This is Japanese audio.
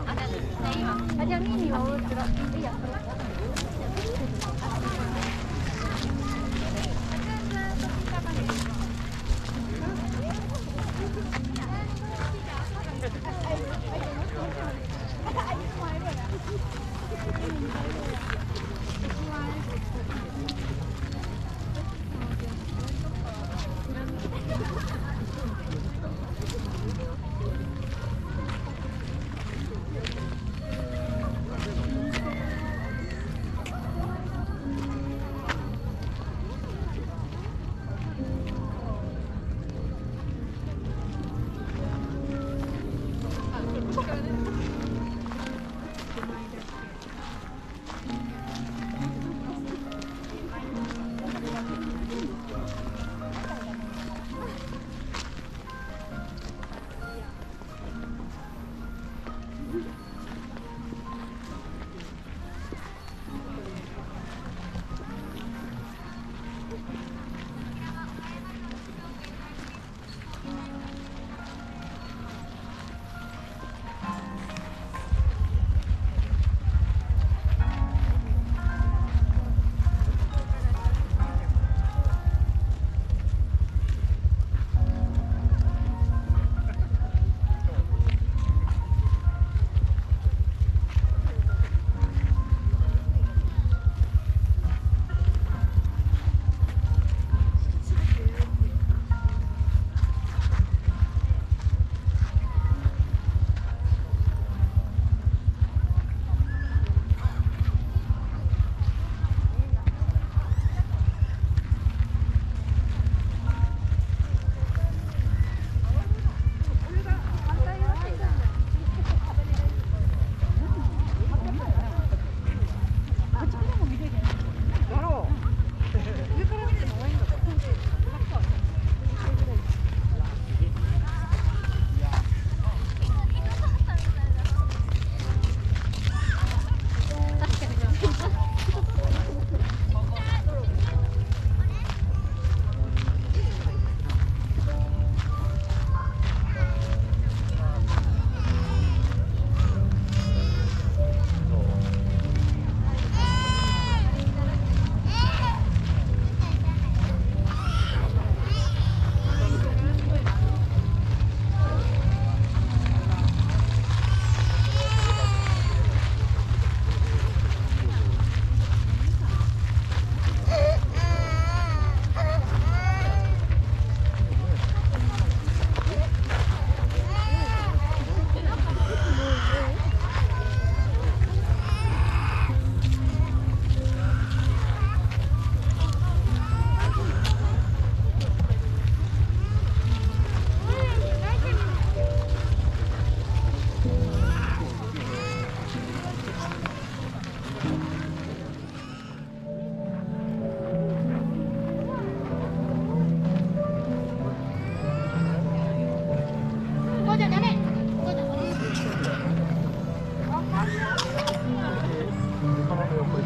あじゃあミニはおうちがいいや Ой,